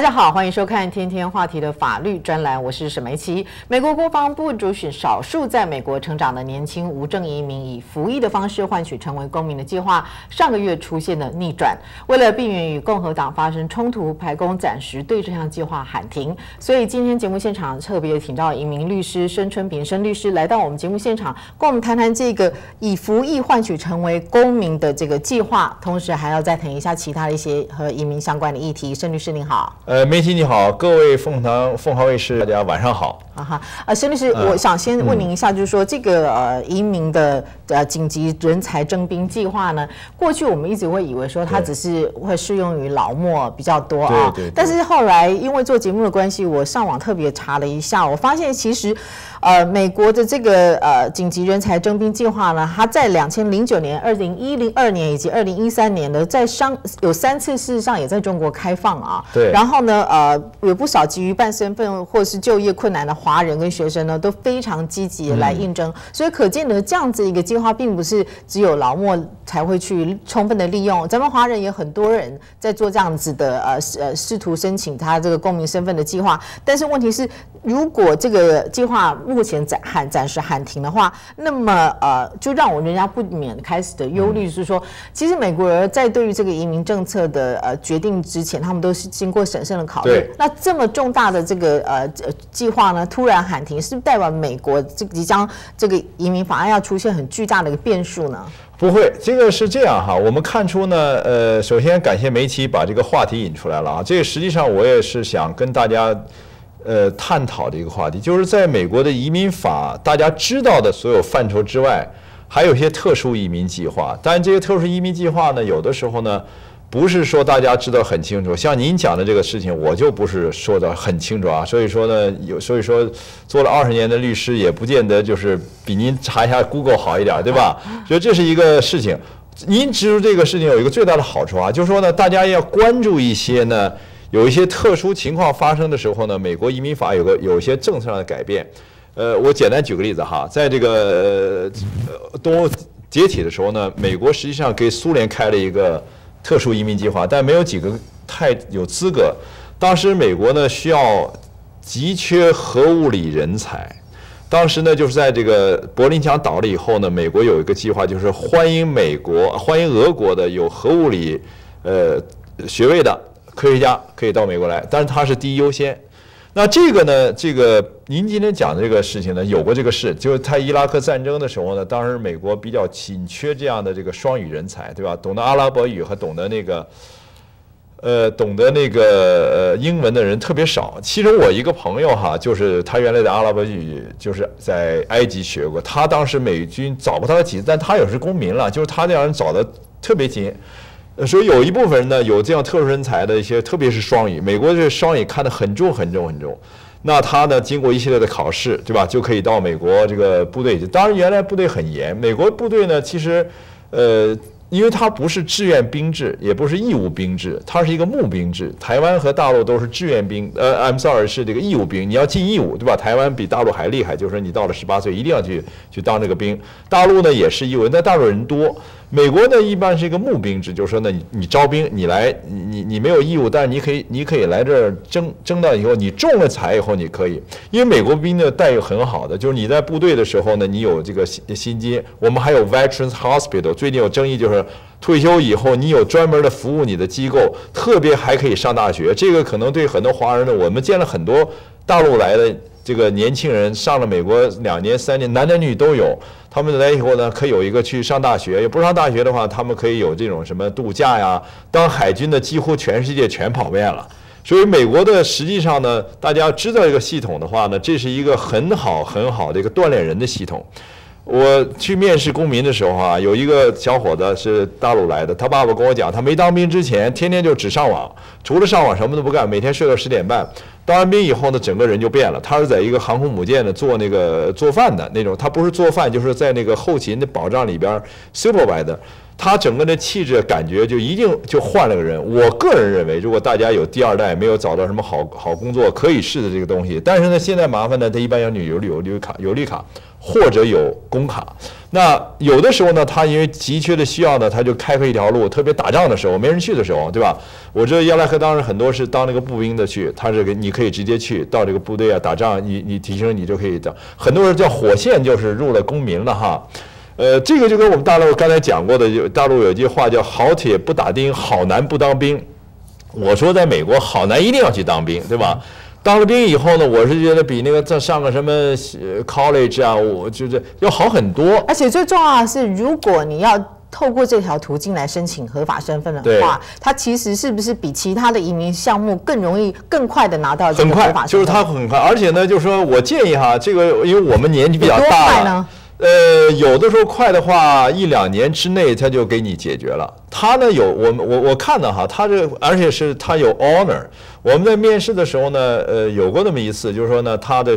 大家好，欢迎收看《天天话题》的法律专栏，我是沈梅琪。美国国防部主选少数在美国成长的年轻无证移民以服役的方式换取成为公民的计划，上个月出现了逆转。为了避免与共和党发生冲突，白宫暂时对这项计划喊停。所以今天节目现场特别请到移民律师申春平申律师来到我们节目现场，跟我们谈谈这个以服役换取成为公民的这个计划，同时还要再谈一下其他的一些和移民相关的议题。申律师您好。呃，媒体你好，各位凤凰凤凰卫视，大家晚上好。啊哈，啊，孙律师，我想先问您一下，就是说这个呃移民的呃紧急人才征兵计划呢，过去我们一直会以为说它只是会适用于老墨比较多啊，对对。但是后来因为做节目的关系，我上网特别查了一下，我发现其实。呃，美国的这个呃紧急人才征兵计划呢，它在两千零九年、二零一零二年以及二零一三年呢，在商有三次事实上也在中国开放啊。对。然后呢，呃，有不少急于办身份或是就业困难的华人跟学生呢，都非常积极来应征。所以可见呢，这样子一个计划，并不是只有劳模才会去充分的利用，咱们华人也很多人在做这样子的呃呃试图申请他这个公民身份的计划。但是问题是，如果这个计划目前暂喊暂时喊停的话，那么呃，就让我人家不免开始的忧虑是说，其实美国人在对于这个移民政策的呃决定之前，他们都是经过审慎的考虑。那这么重大的这个呃计划呢，突然喊停，是不是代表美国这即将这个移民法案要出现很巨大的一个变数呢？不会，这个是这样哈。我们看出呢，呃，首先感谢媒体把这个话题引出来了啊。这个实际上我也是想跟大家。呃，探讨的一个话题，就是在美国的移民法，大家知道的所有范畴之外，还有一些特殊移民计划。但是这些特殊移民计划呢，有的时候呢，不是说大家知道很清楚。像您讲的这个事情，我就不是说的很清楚啊。所以说呢，有所以说做了二十年的律师，也不见得就是比您查一下 Google 好一点，对吧？所以这是一个事情。您指出这个事情有一个最大的好处啊，就是说呢，大家要关注一些呢。有一些特殊情况发生的时候呢，美国移民法有个有一些政策上的改变。呃，我简单举个例子哈，在这个呃东欧解体的时候呢，美国实际上给苏联开了一个特殊移民计划，但没有几个太有资格。当时美国呢需要急缺核物理人才，当时呢就是在这个柏林墙倒了以后呢，美国有一个计划，就是欢迎美国欢迎俄国的有核物理呃学位的。科学家可以到美国来，但是他是第一优先。那这个呢？这个您今天讲的这个事情呢，有过这个事，就是在伊拉克战争的时候呢，当时美国比较紧缺这样的这个双语人才，对吧？懂得阿拉伯语和懂得那个，呃，懂得那个呃英文的人特别少。其中我一个朋友哈，就是他原来在阿拉伯语就是在埃及学过，他当时美军找不到他几次，但他也是公民了，就是他那样人找的特别紧。所以有一部分人呢，有这样特殊人才的一些，特别是双语，美国这双语看得很重很重很重。那他呢，经过一系列的考试，对吧，就可以到美国这个部队去。当然，原来部队很严，美国部队呢，其实，呃。因为它不是志愿兵制，也不是义务兵制，它是一个募兵制。台湾和大陆都是志愿兵，呃，I'm sorry，是这个义务兵，你要尽义务，对吧？台湾比大陆还厉害，就是说你到了十八岁一定要去去当这个兵。大陆呢也是义务，但大陆人多。美国呢一般是一个募兵制，就是说呢你你招兵，你来，你你你没有义务，但是你可以你可以来这儿征征到以后，你中了彩以后你可以，因为美国兵的待遇很好的，就是你在部队的时候呢，你有这个薪薪金。我们还有 Veterans Hospital，最近有争议就是。退休以后，你有专门的服务你的机构，特别还可以上大学。这个可能对很多华人呢，我们见了很多大陆来的这个年轻人，上了美国两年、三年，男男女女都有。他们来以后呢，可以有一个去上大学；也不上大学的话，他们可以有这种什么度假呀。当海军的几乎全世界全跑遍了。所以美国的实际上呢，大家知道一个系统的话呢，这是一个很好很好的一个锻炼人的系统。我去面试公民的时候啊，有一个小伙子是大陆来的，他爸爸跟我讲，他没当兵之前，天天就只上网，除了上网什么都不干，每天睡到十点半。当完兵以后呢，整个人就变了。他是在一个航空母舰的做那个做饭的那种，他不是做饭，就是在那个后勤的保障里边 supervisor。他整个的气质感觉就一定就换了个人。我个人认为，如果大家有第二代没有找到什么好好工作可以试的这个东西，但是呢，现在麻烦呢，他一般要你有有绿卡，有绿卡或者有工卡。那有的时候呢，他因为急缺的需要呢，他就开阔一条路，特别打仗的时候没人去的时候，对吧？我知道亚拉克当时很多是当那个步兵的去，他这个你可以直接去到这个部队啊打仗，你你提升你就可以的。很多人叫火线，就是入了公民了哈。呃，这个就跟我们大陆刚才讲过的，就大陆有句话叫“好铁不打钉，好男不当兵”。我说在美国，好男一定要去当兵，对吧？当了兵以后呢，我是觉得比那个在上个什么 college 啊，我就是要好很多。而且最重要的是，如果你要透过这条途径来申请合法身份的话，它其实是不是比其他的移民项目更容易、更快的拿到这个合法身份？就是它很快，而且呢，就是说我建议哈，这个因为我们年纪比较大了。呃，有的时候快的话，一两年之内他就给你解决了。他呢有我们我我看到哈，他这而且是他有 honor。我们在面试的时候呢，呃，有过那么一次，就是说呢，他的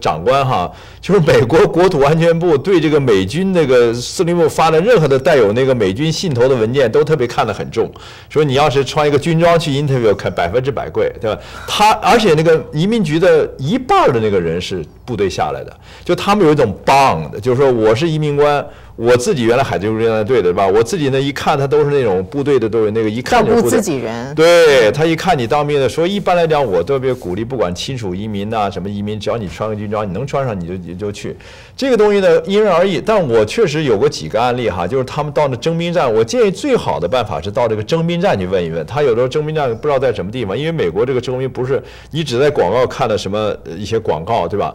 长官哈，就是美国国土安全部对这个美军那个司令部发的任何的带有那个美军信头的文件，都特别看得很重。说你要是穿一个军装去 interview，看百分之百贵，对吧？他而且那个移民局的一半的那个人是部队下来的，就他们有一种 bond，就是说我是移民官。我自己原来海军陆战队的，对吧？我自己呢，一看他都是那种部队的，都有那个一看就自己人。对他一看你当兵的，所以一般来讲，我特别鼓励，不管亲属移民呐，什么移民，只要你穿个军装，你能穿上你就你就去。这个东西呢，因人而异。但我确实有过几个案例哈，就是他们到那征兵站，我建议最好的办法是到这个征兵站去问一问。他有的时候征兵站不知道在什么地方，因为美国这个征兵不是你只在广告看的什么一些广告，对吧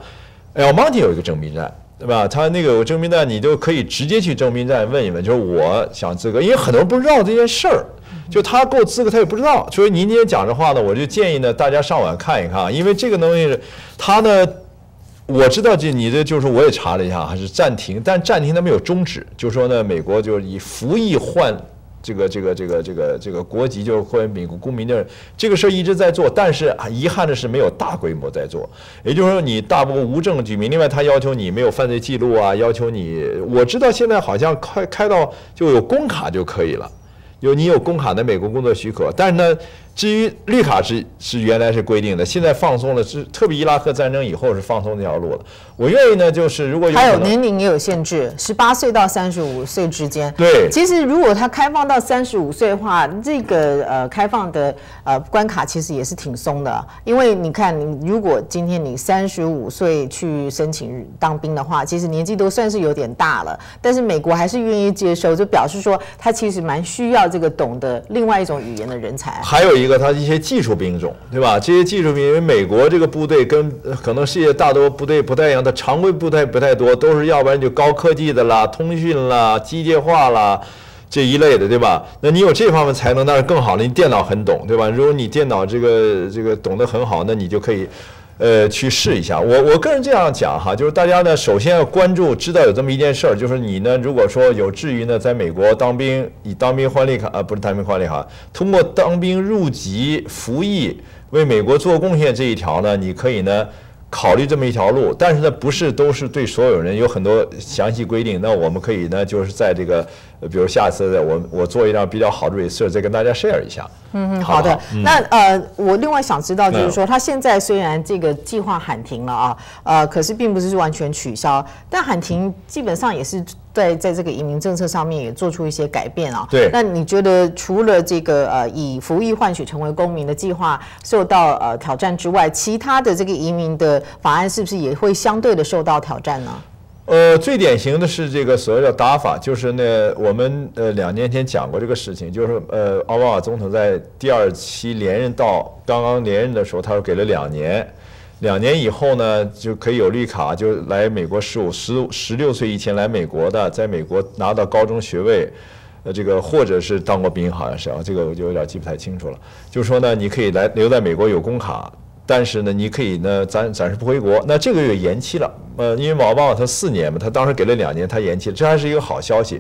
？El Monte 有一个征兵站。对吧？他那个有征兵站，你就可以直接去征兵站问一问，就是我想资格，因为很多人不知道这件事儿，就他够资格，他也不知道。所以您今天讲这话呢，我就建议呢，大家上网看一看，因为这个东西，他呢，我知道这你的就是我也查了一下，还是暂停，但暂停他没有终止，就说呢，美国就是以服役换。这个这个这个这个这个国籍就是或者美国公民的这个事儿一直在做，但是遗憾的是没有大规模在做。也就是说，你大部分无证居民，另外他要求你没有犯罪记录啊，要求你，我知道现在好像开开到就有工卡就可以了，有你有工卡的美国工作许可，但是呢。至于绿卡是是原来是规定的，现在放松了，是特别伊拉克战争以后是放松这条路了。我愿意呢，就是如果有还有年龄也有限制，十八岁到三十五岁之间。对，其实如果它开放到三十五岁的话，这个呃开放的呃关卡其实也是挺松的，因为你看，你如果今天你三十五岁去申请当兵的话，其实年纪都算是有点大了，但是美国还是愿意接受，就表示说他其实蛮需要这个懂得另外一种语言的人才。还有一。个它一些技术兵种，对吧？这些技术兵，因为美国这个部队跟可能世界大多部队不太一样，它常规部队不太多，都是要不然就高科技的啦，通讯啦，机械化啦这一类的，对吧？那你有这方面才能，那是更好了。你电脑很懂，对吧？如果你电脑这个这个懂得很好，那你就可以。呃，去试一下。我我个人这样讲哈，就是大家呢，首先要关注，知道有这么一件事儿，就是你呢，如果说有志于呢，在美国当兵，以当兵换绿卡啊，不是当兵换绿卡，通过当兵入籍服役为美国做贡献这一条呢，你可以呢。考虑这么一条路，但是呢，不是都是对所有人有很多详细规定。那我们可以呢，就是在这个，比如下次我我做一张比较好的 research，再跟大家 share 一下。嗯嗯，好的。那呃，我另外想知道就是说，他现在虽然这个计划喊停了啊，呃，可是并不是完全取消，但喊停基本上也是。在在这个移民政策上面也做出一些改变啊。对。那你觉得除了这个呃以服役换取成为公民的计划受到呃挑战之外，其他的这个移民的法案是不是也会相对的受到挑战呢？呃，最典型的是这个所谓的打法，就是那我们呃两年前讲过这个事情，就是呃奥巴马总统在第二期连任到刚刚连任的时候，他说给了两年。两年以后呢，就可以有绿卡，就来美国十五、十十六岁以前来美国的，在美国拿到高中学位，呃，这个或者是当过兵，好像是啊，这个我就有点记不太清楚了。就是说呢，你可以来留在美国有工卡，但是呢，你可以呢暂暂时不回国。那这个月延期了，呃，因为奥巴马他四年嘛，他当时给了两年，他延期，这还是一个好消息。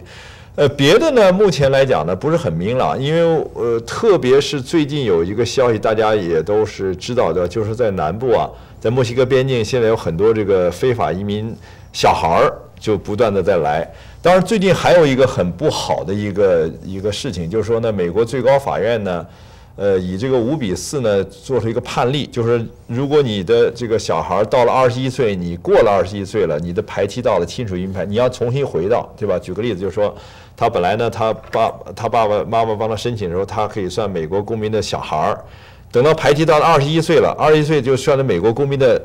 呃，别的呢，目前来讲呢，不是很明朗，因为呃，特别是最近有一个消息，大家也都是知道的，就是在南部啊。在墨西哥边境，现在有很多这个非法移民小孩儿就不断的在来。当然，最近还有一个很不好的一个一个事情，就是说呢，美国最高法院呢，呃，以这个五比四呢，做出一个判例，就是如果你的这个小孩儿到了二十一岁，你过了二十一岁了，你的排期到了，亲属移民排，你要重新回到，对吧？举个例子，就是说，他本来呢，他爸他爸爸妈妈帮他申请的时候，他可以算美国公民的小孩儿，等到排期到了二十一岁了，二十一岁就算是美国公民的。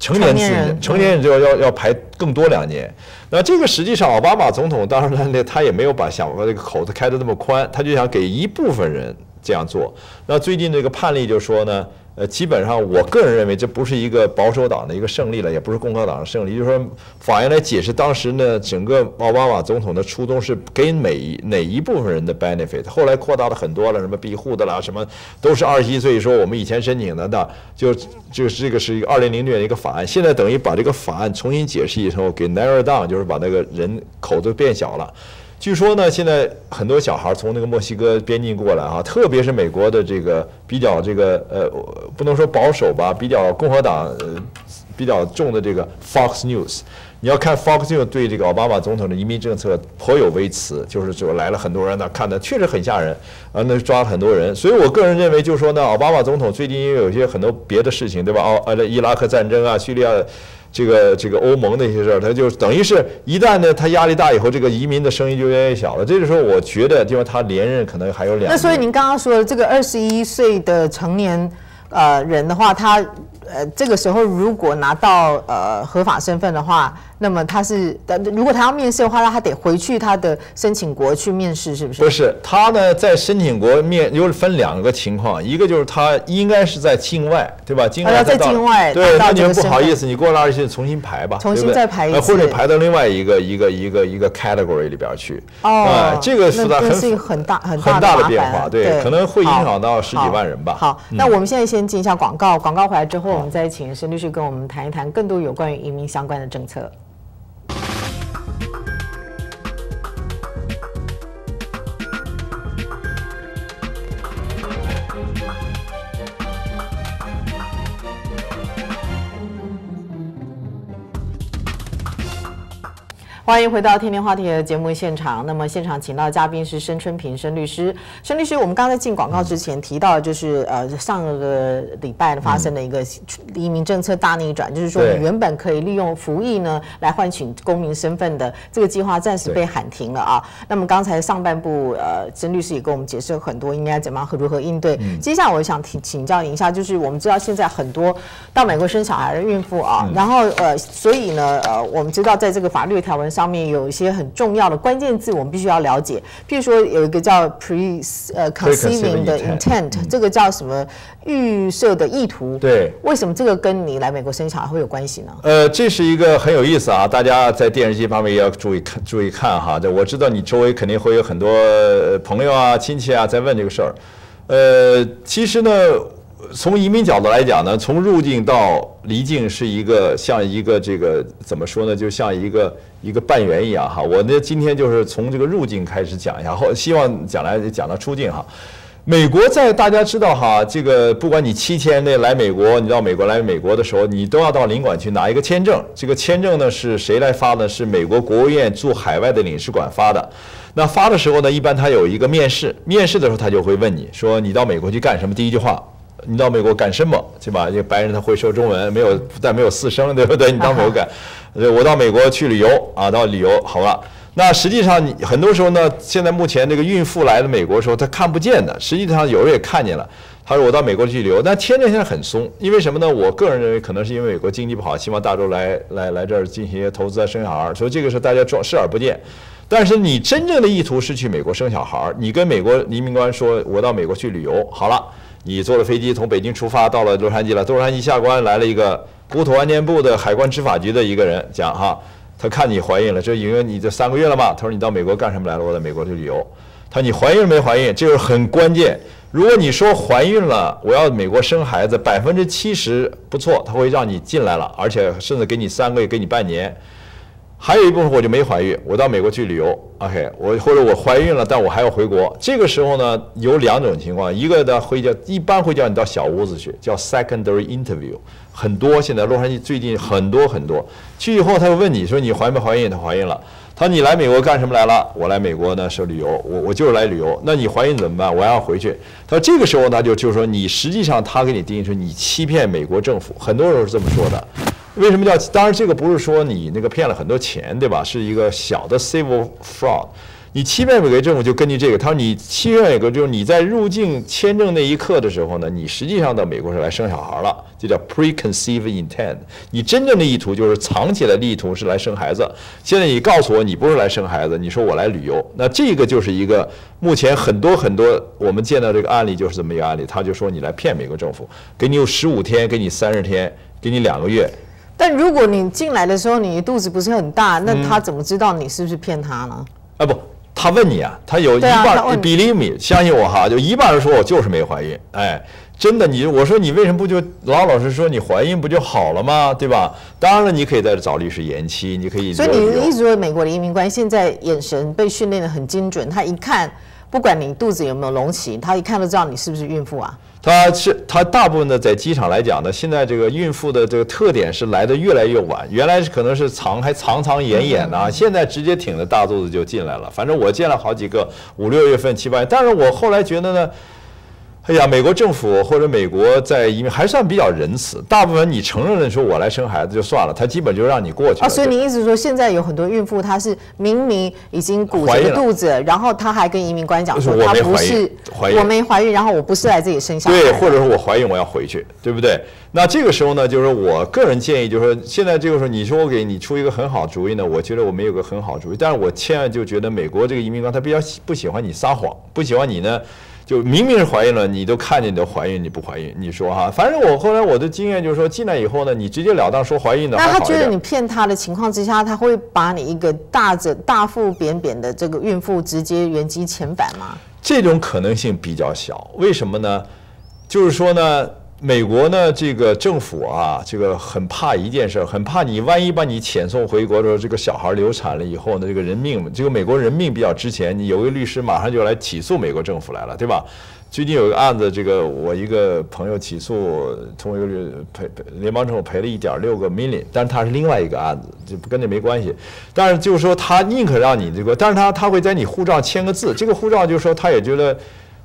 成年成年人就要要要排更多两年。那这个实际上，奥巴马总统当然呢，他也没有把想把这个口子开得那么宽，他就想给一部分人这样做。那最近这个判例就说呢。呃，基本上我个人认为这不是一个保守党的一个胜利了，也不是共和党的胜利。就是说，法院来解释当时呢，整个奥巴马总统的初衷是给每哪一部分人的 benefit，后来扩大了很多了，什么庇护的啦，什么都是二十一岁说我们以前申请的，的就就是这个是一个二零零六年一个法案，现在等于把这个法案重新解释以后给 narrow down，就是把那个人口子变小了。据说呢，现在很多小孩从那个墨西哥边境过来啊，特别是美国的这个比较这个呃，不能说保守吧，比较共和党呃比较重的这个 Fox News，你要看 Fox News 对这个奥巴马总统的移民政策颇有微词，就是说来了很多人呢看的确实很吓人啊，那抓了很多人，所以我个人认为就是说呢，奥巴马总统最近因为有些很多别的事情，对吧？哦呃伊拉克战争啊，叙利亚。这个这个欧盟的一些事儿，他就等于是一旦呢，他压力大以后，这个移民的声音就越来越小了。这个时候，我觉得，因为他连任可能还有两。那所以您刚刚说的这个二十一岁的成年呃人的话，他呃这个时候如果拿到呃合法身份的话。那么他是，如果他要面试的话，那他得回去他的申请国去面试，是不是？不是，他呢在申请国面有分两个情况，一个就是他应该是在境外，对吧？境外在境外，对，那你们不好意思，你过了二十岁重新排吧，重新再排一次，或者排到另外一个一个一个一个 category 里边去。哦，这个是一个很大很很大的变化，对，可能会影响到十几万人吧。好，那我们现在先进一下广告，广告回来之后，我们再请沈律师跟我们谈一谈更多有关于移民相关的政策。欢迎回到天天话题的节目现场。那么现场请到的嘉宾是申春平申律师。申律师，我们刚才进广告之前提到，就是呃上个礼拜发生的一个移民政策大逆转，就是说你原本可以利用服役呢来换取公民身份的这个计划暂时被喊停了啊。那么刚才上半部呃申律师也跟我们解释了很多应该怎么样和如何应对。接下来我想请请教一下，就是我们知道现在很多到美国生小孩的孕妇啊，然后呃所以呢呃我们知道在这个法律条文。上面有一些很重要的关键字，我们必须要了解。譬如说，有一个叫 pre 呃 conceiving 的 intent，这个叫什么预设的意图？对，为什么这个跟你来美国生小孩会有关系呢？呃，这是一个很有意思啊，大家在电视机方面也要注意看，注意看哈。这我知道你周围肯定会有很多朋友啊、亲戚啊在问这个事儿。呃，其实呢。从移民角度来讲呢，从入境到离境是一个像一个这个怎么说呢？就像一个一个半圆一样哈。我呢今天就是从这个入境开始讲一下，后希望将来讲到出境哈。美国在大家知道哈，这个不管你七天内来美国，你到美国来美国的时候，你都要到领馆去拿一个签证。这个签证呢是谁来发呢？是美国国务院驻海外的领事馆发的。那发的时候呢，一般他有一个面试，面试的时候他就会问你说你到美国去干什么？第一句话。你到美国干什么？对吧？这个白人他会说中文，没有但没有四声，对不对？你到美国干，我到美国去旅游啊，到旅游好吧？那实际上你很多时候呢，现在目前这个孕妇来的美国的时候，她看不见的，实际上有人也看见了。他说我到美国去旅游，但签证现在很松，因为什么呢？我个人认为可能是因为美国经济不好，希望大洲来来来这儿进行一些投资啊，生小孩儿，所以这个是大家装视而不见。但是你真正的意图是去美国生小孩儿，你跟美国移民官说，我到美国去旅游，好了。你坐了飞机从北京出发到了洛杉矶了，洛杉矶下关来了一个国土安监部的海关执法局的一个人，讲哈，他看你怀孕了，这因为你这三个月了嘛，他说你到美国干什么来了？我在美国去旅游。他说你怀孕没怀孕？这个很关键。如果你说怀孕了，我要美国生孩子，百分之七十不错，他会让你进来了，而且甚至给你三个月，给你半年。还有一部分我就没怀孕，我到美国去旅游，OK，我或者我怀孕了，但我还要回国。这个时候呢，有两种情况，一个呢会叫一般会叫你到小屋子去，叫 secondary interview，很多现在洛杉矶最近很多很多，去以后他会问你说你怀没怀孕？她怀孕了。他说你来美国干什么来了？我来美国呢是旅游，我我就是来旅游。那你怀孕怎么办？我要回去。他说这个时候呢就就是说你实际上他给你定义说你欺骗美国政府，很多人是这么说的。为什么叫？当然这个不是说你那个骗了很多钱，对吧？是一个小的 civil fraud。你欺骗美国政府就根据这个，他说你欺骗美国就是你在入境签证那一刻的时候呢，你实际上到美国是来生小孩了，就叫 preconceived intent。你真正的意图就是藏起来的意图是来生孩子。现在你告诉我你不是来生孩子，你说我来旅游，那这个就是一个目前很多很多我们见到这个案例就是这么一个案例，他就说你来骗美国政府，给你有十五天，给你三十天，给你两个月。但如果你进来的时候你肚子不是很大，那他怎么知道你是不是骗他呢？啊不。他问你啊，他有一半，believe me，相信我哈，就一半人说我就是没怀孕，哎，真的，你我说你为什么不就老老实说你怀孕不就好了吗？对吧？当然了，你可以在这找律师延期，你可以。所以你一直说美国的移民官现在眼神被训练的很精准，他一看，不管你肚子有没有隆起，他一看都知道你是不是孕妇啊。他是他大部分的在机场来讲呢，现在这个孕妇的这个特点是来的越来越晚，原来是可能是藏还藏藏掩掩的，现在直接挺着大肚子就进来了。反正我见了好几个五六月份七八月，但是我后来觉得呢。哎呀，美国政府或者美国在移民还算比较仁慈，大部分你承认了说我来生孩子就算了，他基本就让你过去了。啊，所以你意思说现在有很多孕妇，她是明明已经鼓着肚子，然后她还跟移民官讲说她不是我没怀孕，然后我不是来这里生小孩。对，或者说我怀孕我要回去，对不对？那这个时候呢，就是我个人建议，就是说现在这个时候你说我给你出一个很好主意呢，我觉得我没有个很好主意，但是我千万就觉得美国这个移民官他比较不喜欢你撒谎，不喜欢你呢。就明明是怀孕了，你都看见你都怀孕，你不怀孕，你说哈？反正我后来我的经验就是说，进来以后呢，你直截了当说怀孕的。那他觉得你骗他的情况之下，他会把你一个大着大腹扁扁的这个孕妇直接原机遣返吗？这种可能性比较小，为什么呢？就是说呢。美国呢，这个政府啊，这个很怕一件事，很怕你万一把你遣送回国的时候，这个小孩流产了以后呢，这个人命，这个美国人命比较值钱，你有个律师马上就来起诉美国政府来了，对吧？最近有一个案子，这个我一个朋友起诉，通过一个赔赔联邦政府赔了一点六个 million，但是他是另外一个案子，就跟这没关系。但是就是说，他宁可让你这个，但是他他会在你护照签个字，这个护照就是说他也觉得。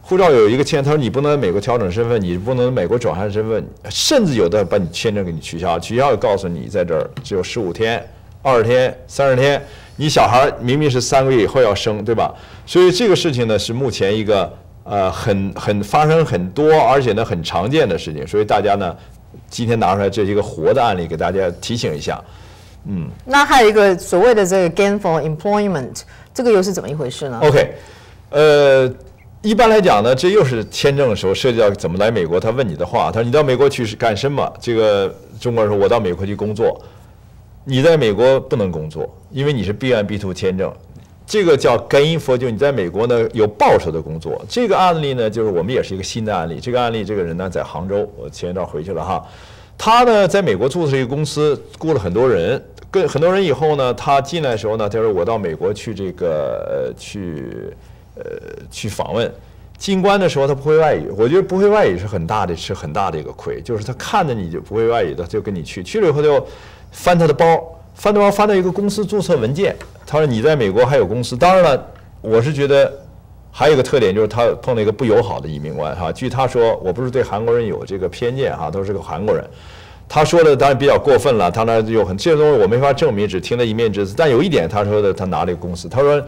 护照有一个签，他说你不能在美国调整身份，你不能美国转换身份，甚至有的把你签证给你取消，取消也告诉你在这儿只有十五天、二十天、三十天，你小孩明明是三个月以后要生，对吧？所以这个事情呢是目前一个呃很很发生很多，而且呢很常见的事情，所以大家呢今天拿出来这是一个活的案例给大家提醒一下，嗯。那还有一个所谓的这个 gainful employment，这个又是怎么一回事呢？OK，呃。一般来讲呢，这又是签证的时候涉及到怎么来美国。他问你的话，他说你到美国去是干什么？这个中国人说，我到美国去工作。你在美国不能工作，因为你是 B1、B2 签证。这个叫 gainful，就你在美国呢有报酬的工作。这个案例呢，就是我们也是一个新的案例。这个案例，这个人呢在杭州，我前一段回去了哈。他呢在美国注册一个公司，雇了很多人，跟很多人以后呢，他进来的时候呢，他说我到美国去这个呃去。呃，去访问进关的时候，他不会外语，我觉得不会外语是很大的，是很大的一个亏。就是他看着你就不会外语的，就跟你去，去了以后就翻他的包，翻的包翻到一个公司注册文件。他说你在美国还有公司。当然了，我是觉得还有一个特点就是他碰到一个不友好的移民官哈。据他说，我不是对韩国人有这个偏见哈，都是个韩国人。他说的当然比较过分了，他那有很这些东西我没法证明，只听了一面之词。但有一点他说的，他拿了一个公司，他说。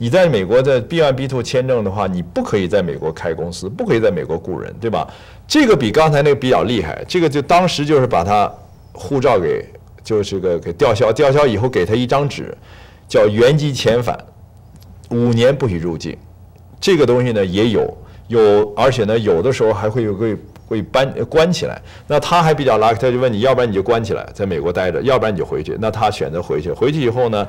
你在美国的 B1、B2 签证的话，你不可以在美国开公司，不可以在美国雇人，对吧？这个比刚才那个比较厉害。这个就当时就是把他护照给就是个给吊销，吊销以后给他一张纸，叫原籍遣返，五年不许入境。这个东西呢也有有，而且呢有的时候还会有个会搬关起来。那他还比较 lucky，他就问你要不然你就关起来，在美国待着，要不然你就回去。那他选择回去，回去以后呢？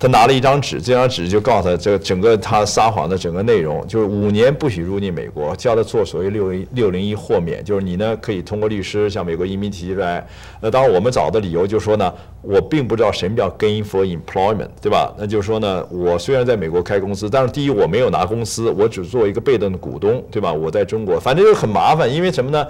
他拿了一张纸，这张纸就告诉他这整个他撒谎的整个内容，就是五年不许入境美国，叫他做所谓六零六零一豁免，就是你呢可以通过律师向美国移民提出来。那当然我们找的理由就是说呢，我并不知道什么叫 gain for employment，对吧？那就是说呢，我虽然在美国开公司，但是第一我没有拿公司，我只做一个被动的股东，对吧？我在中国，反正就很麻烦，因为什么呢？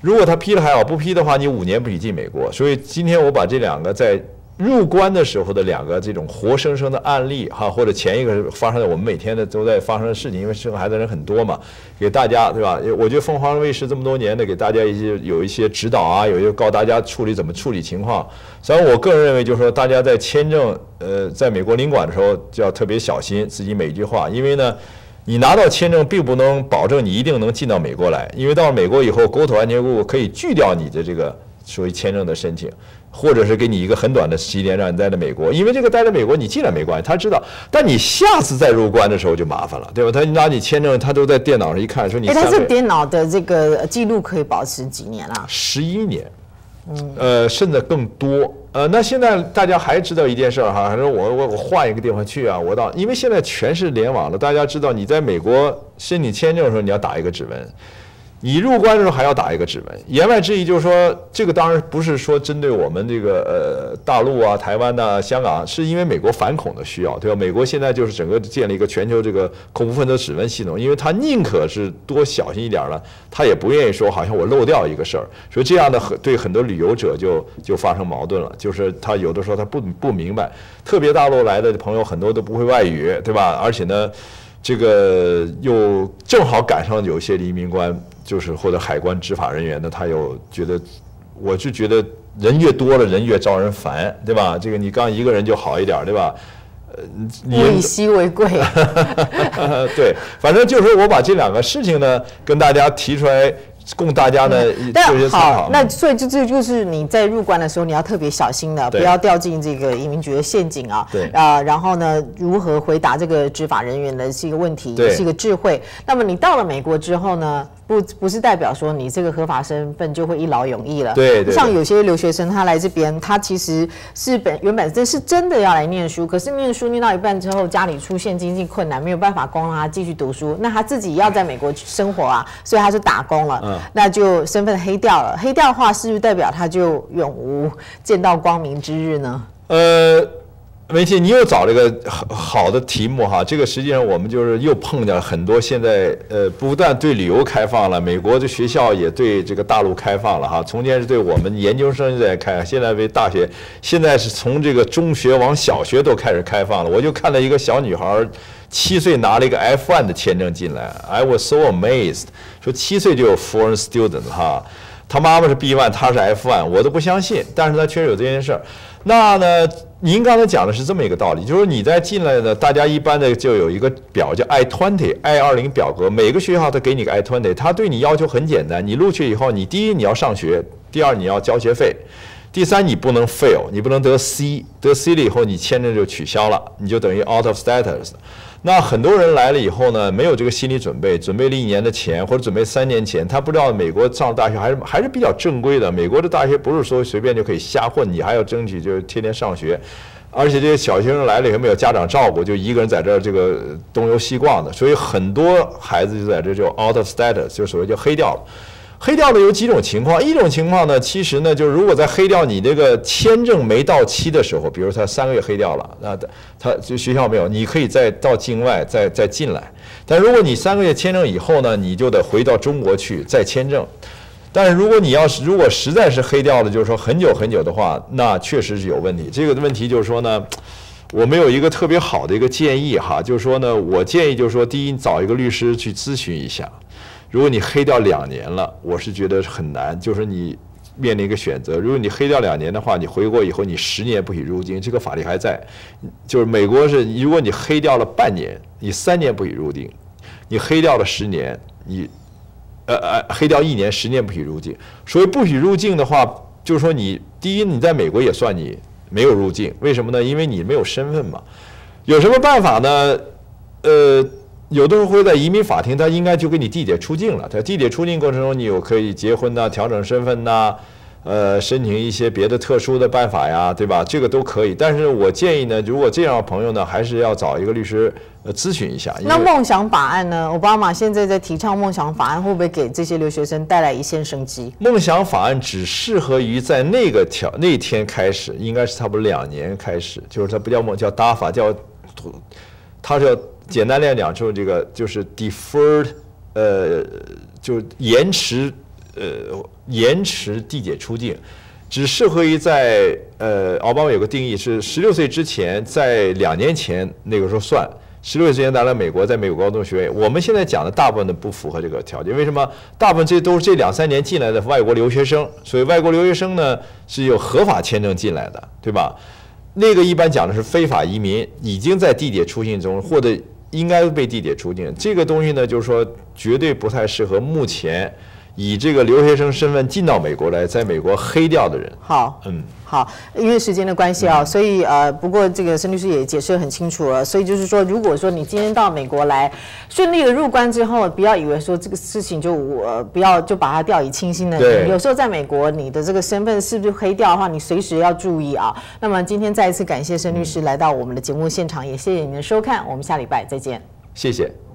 如果他批了还好，不批的话，你五年不许进美国。所以今天我把这两个在。入关的时候的两个这种活生生的案例哈，或者前一个是发生在我们每天的都在发生的事情，因为生孩子的人很多嘛，给大家对吧？我觉得凤凰卫视这么多年的给大家一些有一些指导啊，有一些告大家处理怎么处理情况。虽然我个人认为，就是说大家在签证呃在美国领馆的时候就要特别小心自己每一句话，因为呢，你拿到签证并不能保证你一定能进到美国来，因为到了美国以后，国土安全部可以拒掉你的这个属于签证的申请。或者是给你一个很短的期间让你待在美国，因为这个待在美国你进来没关系，他知道。但你下次再入关的时候就麻烦了，对吧？他拿你签证，他都在电脑上一看，说你。哎，他这电脑的这个记录可以保持几年啊？十一年，嗯，呃，甚至更多。呃，那现在大家还知道一件事儿哈，说我我我换一个地方去啊，我到，因为现在全是联网了，大家知道你在美国申请签证的时候你要打一个指纹。你入关的时候还要打一个指纹，言外之意就是说，这个当然不是说针对我们这个呃大陆啊、台湾呐、香港，是因为美国反恐的需要，对吧？美国现在就是整个建立一个全球这个恐怖分子指纹系统，因为他宁可是多小心一点了，他也不愿意说好像我漏掉一个事儿，所以这样的很对很多旅游者就就发生矛盾了，就是他有的时候他不不明白，特别大陆来的朋友很多都不会外语，对吧？而且呢，这个又正好赶上有些移民官。就是或者海关执法人员呢，他有觉得，我就觉得人越多了，人越招人烦，对吧？这个你刚一个人就好一点，对吧？呃，物以稀为贵。对，反正就是我把这两个事情呢，跟大家提出来。供大家呢做些参考。那所以这这就是你在入关的时候，你要特别小心的，不要掉进这个移民局的陷阱啊。对啊，然后呢，如何回答这个执法人员的是一个问题，也是一个智慧。那么你到了美国之后呢，不不是代表说你这个合法身份就会一劳永逸了。对对。像有些留学生他来这边，他其实是本原本这是真的要来念书，可是念书念到一半之后，家里出现经济困难，没有办法供让他继续读书，那他自己要在美国生活啊，所以他就打工了。嗯。那就身份黑掉了，黑掉的话是不是代表他就永无见到光明之日呢？呃，梅姐，你又找了一个好好的题目哈。这个实际上我们就是又碰见了很多现在呃，不但对旅游开放了，美国的学校也对这个大陆开放了哈。从前是对我们研究生在开，现在为大学，现在是从这个中学往小学都开始开放了。我就看到一个小女孩。七岁拿了一个 F1 的签证进来，I was so amazed。说七岁就有 foreign student 哈，他妈妈是 B1，他是 F1，我都不相信，但是他确实有这件事儿。那呢，您刚才讲的是这么一个道理，就是你在进来呢，大家一般的就有一个表叫 I20 I20 表格，每个学校都给你个 I20，他对你要求很简单，你录取以后，你第一你要上学，第二你要交学费，第三你不能 fail，你不能得 C，得 C 了以后你签证就取消了，你就等于 out of status。那很多人来了以后呢，没有这个心理准备，准备了一年的钱或者准备三年前，他不知道美国上大学还是还是比较正规的。美国的大学不是说随便就可以瞎混，你还要争取就是天天上学，而且这些小学生来了以后没有家长照顾，就一个人在这儿这个东游西逛的，所以很多孩子就在这就 out of status，就所谓就黑掉了。黑掉的有几种情况，一种情况呢，其实呢，就是如果在黑掉你这个签证没到期的时候，比如他三个月黑掉了，那他就学校没有，你可以再到境外再再进来。但如果你三个月签证以后呢，你就得回到中国去再签证。但是如果你要是如果实在是黑掉了，就是说很久很久的话，那确实是有问题。这个问题就是说呢，我们有一个特别好的一个建议哈，就是说呢，我建议就是说，第一，找一个律师去咨询一下。如果你黑掉两年了，我是觉得很难，就是你面临一个选择。如果你黑掉两年的话，你回国以后你十年不许入境，这个法律还在。就是美国是，如果你黑掉了半年，你三年不许入境；你黑掉了十年，你呃呃黑掉一年，十年不许入境。所以不许入境的话，就是说你第一，你在美国也算你没有入境，为什么呢？因为你没有身份嘛。有什么办法呢？呃。有的时候会在移民法庭，他应该就给你递解出境了。在递解出境过程中，你有可以结婚呐、调整身份呐，呃，申请一些别的特殊的办法呀，对吧？这个都可以。但是我建议呢，如果这样的朋友呢，还是要找一个律师呃咨询一下。那梦想法案呢？奥巴马现在在提倡梦想法案，会不会给这些留学生带来一线生机？梦想法案只适合于在那个条那天开始，应该是差不多两年开始，就是它不叫梦，叫搭法，叫它叫简单来讲，就是这个就是 deferred，呃，就延迟。呃，延迟递解出境，只适合于在呃，奥巴马有个定义是十六岁之前，在两年前那个时候算，十六岁之前来了美国，在美国高中学位。我们现在讲的大部分的不符合这个条件，为什么？大部分这都是这两三年进来的外国留学生，所以外国留学生呢是有合法签证进来的，对吧？那个一般讲的是非法移民，已经在地铁出境中，或者应该被地铁出境。这个东西呢，就是说绝对不太适合目前。以这个留学生身份进到美国来，在美国黑掉的人。好，嗯，好，因为时间的关系啊，所以呃，不过这个申律师也解释得很清楚了。所以就是说，如果说你今天到美国来，顺利的入关之后，不要以为说这个事情就我不要就把它掉以轻心的。对。有时候在美国，你的这个身份是不是黑掉的话，你随时要注意啊。那么今天再一次感谢申律师来到我们的节目现场，也谢谢您的收看，我们下礼拜再见。谢谢。